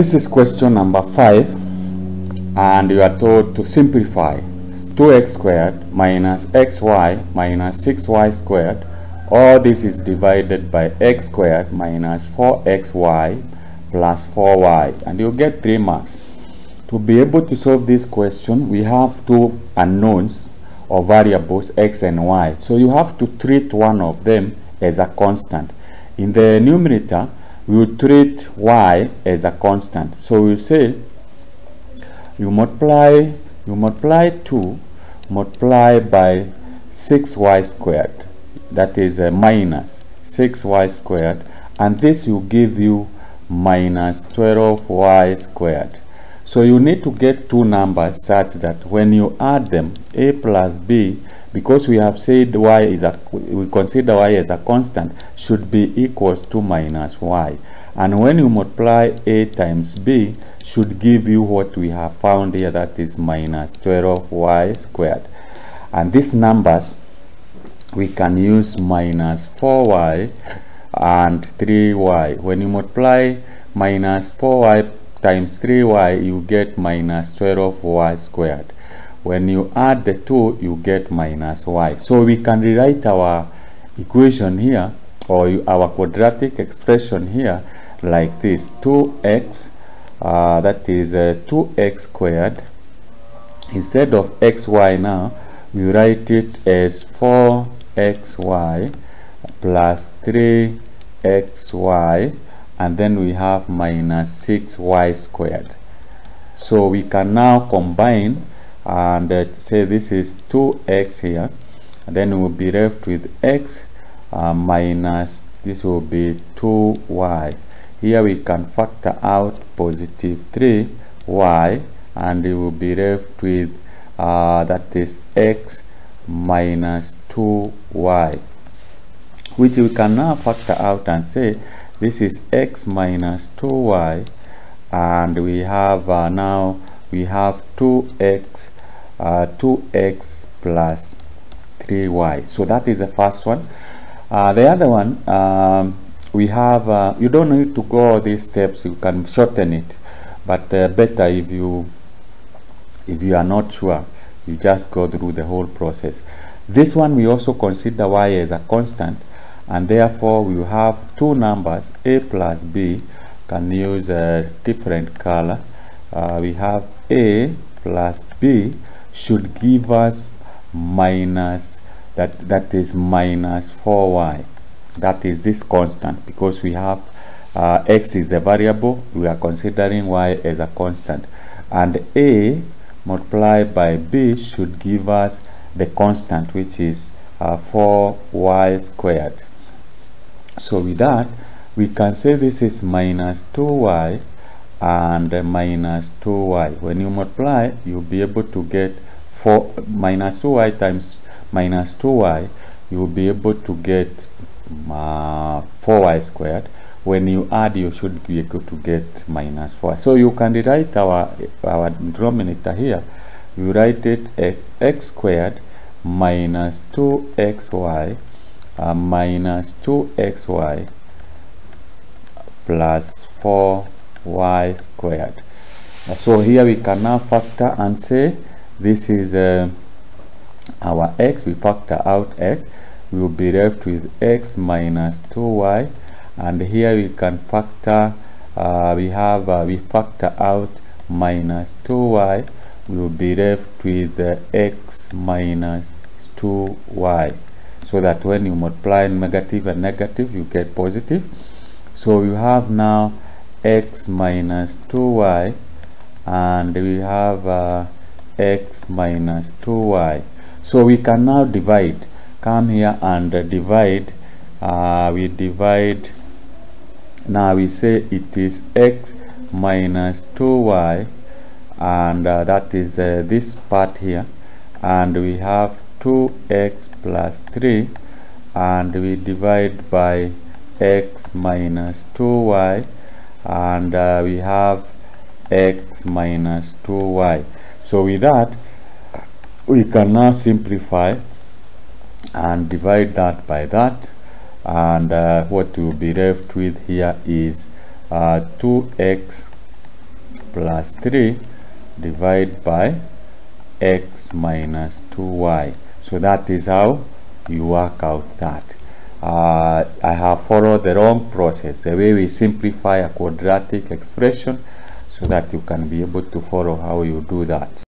This is question number 5 and you are told to simplify 2x squared minus xy minus 6y squared all this is divided by x squared minus 4xy plus 4y and you get 3 marks. To be able to solve this question we have two unknowns or variables x and y so you have to treat one of them as a constant. In the numerator we will treat y as a constant. So we say you multiply you multiply 2 multiply by 6y squared. That is a minus 6y squared. And this will give you minus 12y squared so you need to get two numbers such that when you add them a plus b because we have said y is a we consider y as a constant should be equals to minus y. And when you multiply a times b should give you what we have found here that is minus 12y squared. And these numbers we can use minus 4y and 3y when you multiply minus 4y times 3y you get minus 12y squared. When you add the two you get minus y. So we can rewrite our equation here or our quadratic expression here like this. 2x uh, that is uh, 2x squared. Instead of xy now we write it as 4xy plus 3xy and then we have minus 6y squared. So we can now combine and uh, say this is 2x here. And then we'll be left with x uh, minus this will be 2y here we can factor out positive 3y and we will be left with uh, that is x minus 2y which we can now factor out and say this is x minus 2y and we have uh, now we have 2x uh, 2x plus 3y so that is the first one. Uh, the other one um, we have uh, you don't need to go all these steps you can shorten it. But uh, better if you if you are not sure you just go through the whole process. This one we also consider y as a constant and therefore we have two numbers a plus b can use a different color. Uh, we have a plus b should give us minus that that is minus 4y that is this constant because we have uh, x is the variable we are considering y as a constant. And a multiplied by b should give us the constant which is uh, 4y squared so with that we can say this is minus 2y and minus 2y when you multiply you'll be able to get 4 minus 2y times minus 2y you'll be able to get uh, 4y squared. When you add you should be able to get minus 4 so you can rewrite our our denominator here. You write it x squared minus 2xy uh, minus 2xy plus 4y squared. So here we can now factor and say this is uh, our x. We factor out x. We will be left with x minus 2y and here we can factor uh, we have uh, we factor out minus 2y we will be left with uh, x minus 2y so that when you multiply negative and negative you get positive. So you have now x minus 2y and we have uh, x minus 2y so we can now divide. Come here and uh, divide. Uh, we divide. Now we say it is x minus 2y and uh, that is uh, this part here. And we have 2x plus 3 and we divide by x minus 2y and uh, we have x minus 2y so with that we can now simplify and divide that by that and uh, what will be left with here is uh, 2x plus 3 divided by x minus 2y so that is how you work out that. Uh, I have followed the wrong process the way we simplify a quadratic expression so that you can be able to follow how you do that